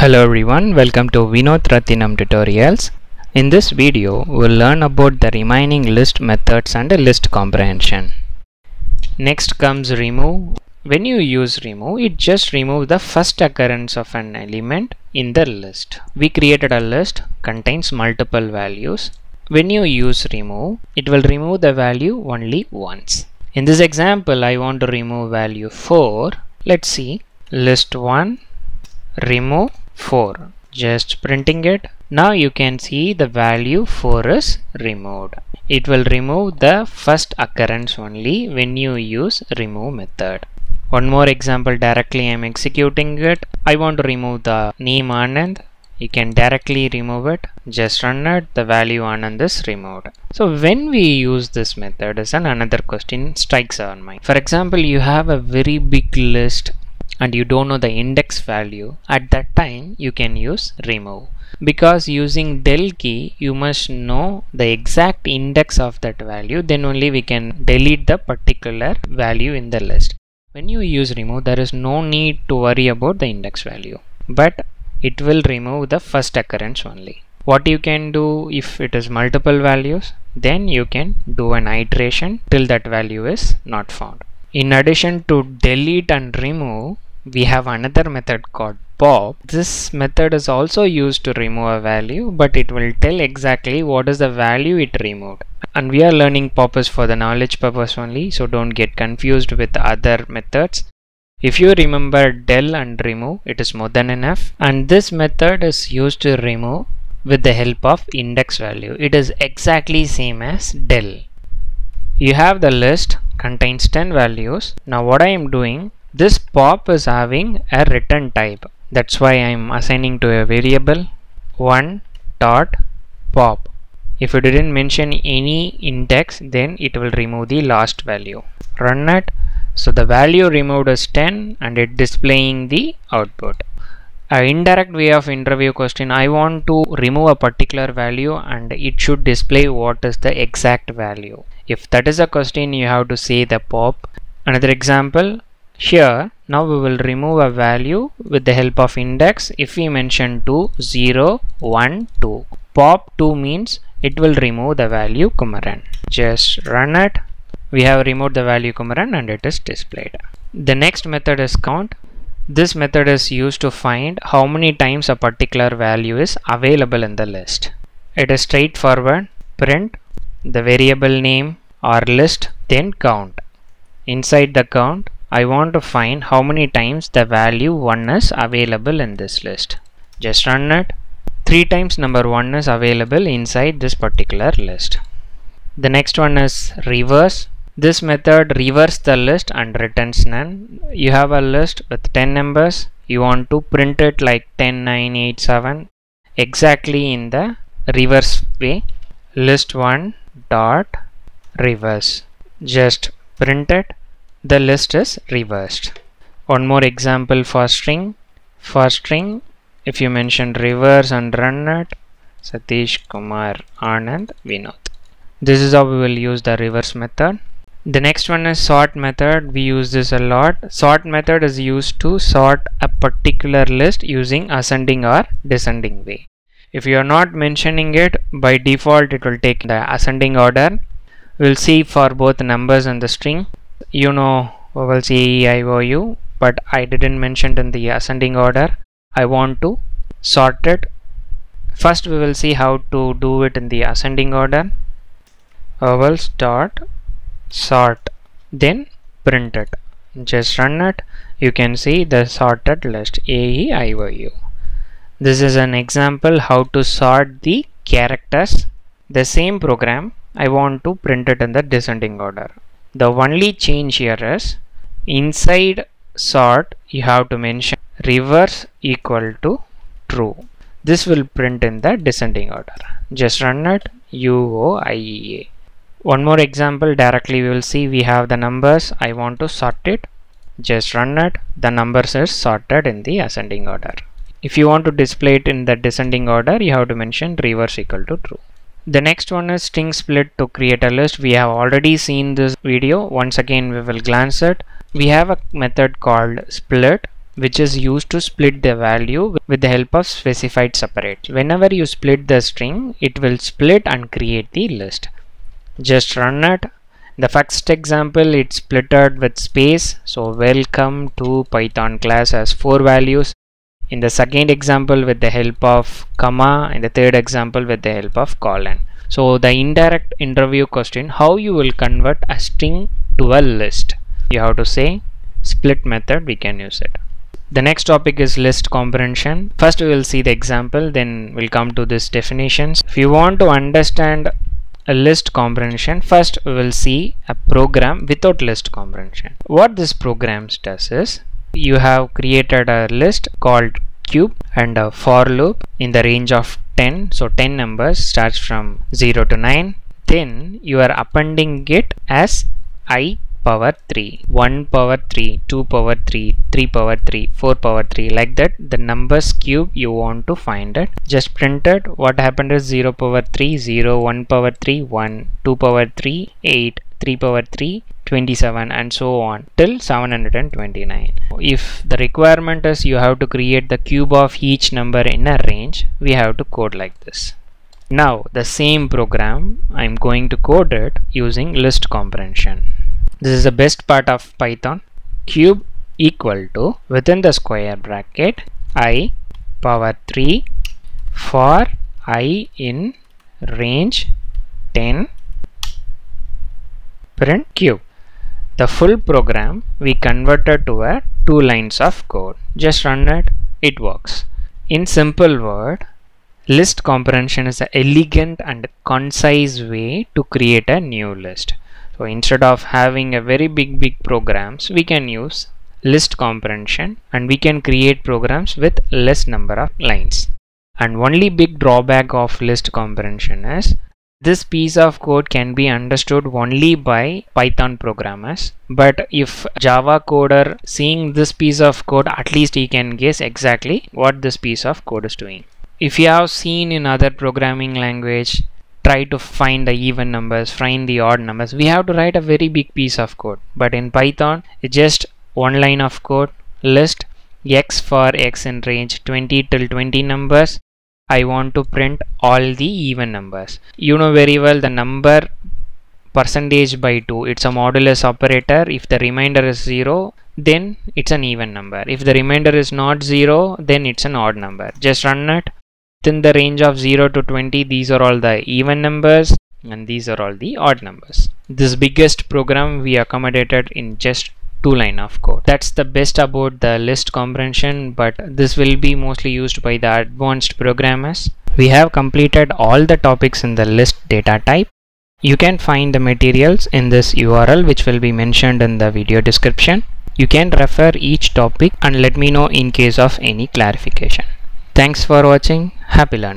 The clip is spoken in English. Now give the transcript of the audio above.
Hello everyone, welcome to Vinoth Rathinam tutorials. In this video, we'll learn about the remaining list methods and list comprehension. Next comes remove. When you use remove, it just removes the first occurrence of an element in the list. We created a list contains multiple values. When you use remove, it will remove the value only once. In this example, I want to remove value 4. Let's see list 1 remove 4 just printing it. Now you can see the value 4 is removed. It will remove the first occurrence only when you use remove method. One more example directly I am executing it. I want to remove the name Anand. You can directly remove it. Just run it. The value Anand is removed. So when we use this method is an another question strikes our mind. For example you have a very big list and you don't know the index value at that time you can use remove. Because using del key you must know the exact index of that value then only we can delete the particular value in the list. When you use remove there is no need to worry about the index value. But it will remove the first occurrence only. What you can do if it is multiple values then you can do an iteration till that value is not found in addition to delete and remove we have another method called pop. This method is also used to remove a value but it will tell exactly what is the value it removed. And we are learning pop is for the knowledge purpose only so don't get confused with other methods. If you remember del and remove it is more than enough. And this method is used to remove with the help of index value. It is exactly same as del you have the list contains 10 values. Now what I am doing this pop is having a return type. That's why I am assigning to a variable 1 dot pop. If you didn't mention any index then it will remove the last value. Run it. So the value removed is 10 and it displaying the output a indirect way of interview question I want to remove a particular value and it should display what is the exact value. If that is a question you have to say the pop. Another example here now we will remove a value with the help of index. If we mention 2 0 1 2 pop 2 means it will remove the value Kumaran just run it. We have removed the value Kumaran and it is displayed. The next method is count this method is used to find how many times a particular value is available in the list it is straightforward print the variable name or list then count inside the count I want to find how many times the value 1 is available in this list. Just run it. 3 times number 1 is available inside this particular list. The next one is reverse. This method reverse the list and returns none. You have a list with 10 numbers. You want to print it like 10, 9, 8, 7 exactly in the reverse way. List 1 dot reverse. Just print it the list is reversed. One more example for string. For string, if you mention reverse and run it, Satish Kumar Anand Vinod. This is how we will use the reverse method. The next one is sort method. We use this a lot. Sort method is used to sort a particular list using ascending or descending way. If you are not mentioning it, by default it will take the ascending order. We'll see for both numbers and the string you know vowel C, I, O, U but I didn't mention in the ascending order I want to sort it first we will see how to do it in the ascending order uh, vowels dot sort then print it just run it. You can see the sorted list. A, E, I, O, U. This is an example how to sort the characters. The same program I want to print it in the descending order. The only change here is inside sort you have to mention reverse equal to true. This will print in the descending order. Just run it. U o i e a one more example directly we will see we have the numbers i want to sort it just run it the numbers is sorted in the ascending order if you want to display it in the descending order you have to mention reverse equal to true the next one is string split to create a list. We have already seen this video. Once again, we will glance it. We have a method called split which is used to split the value with the help of specified separate. Whenever you split the string, it will split and create the list. Just run it. The first example, it's splitted with space. So welcome to Python class has four values. In the second example with the help of comma, in the third example with the help of colon. So the indirect interview question, how you will convert a string to a list. You have to say split method, we can use it. The next topic is list comprehension. First we will see the example, then we'll come to this definitions. If you want to understand a list comprehension, first we will see a program without list comprehension. What this program does is, you have created a list called cube and a for loop in the range of 10 so 10 numbers starts from 0 to 9 then you are appending it as i power 3 1 power 3 2 power 3 3 power 3 4 power 3 like that. The numbers cube you want to find it. Just print it. What happened is 0 power 3 0 1 power 3 1 2 power 3 8 3 power 3 27 and so on till 729 if the requirement is you have to create the cube of each number in a range we have to code like this. Now the same program I'm going to code it using list comprehension this is the best part of Python. Cube equal to within the square bracket i power 3 for i in range 10 print cube. The full program we converted to a two lines of code. Just run it, it works. In simple word, list comprehension is an elegant and concise way to create a new list. So instead of having a very big big programs we can use list comprehension and we can create programs with less number of lines. And only big drawback of list comprehension is this piece of code can be understood only by Python programmers but if Java coder seeing this piece of code at least he can guess exactly what this piece of code is doing. If you have seen in other programming language try to find the even numbers find the odd numbers. We have to write a very big piece of code. But in python it's just one line of code list x for x in range 20 till 20 numbers. I want to print all the even numbers. You know very well the number percentage by 2 it's a modulus operator. If the remainder is 0 then it's an even number. If the remainder is not 0 then it's an odd number. Just run it within the range of 0 to 20 these are all the even numbers and these are all the odd numbers. This biggest program we accommodated in just two line of code. That's the best about the list comprehension but this will be mostly used by the advanced programmers. We have completed all the topics in the list data type. You can find the materials in this url which will be mentioned in the video description. You can refer each topic and let me know in case of any clarification Thanks for watching. Happy learning.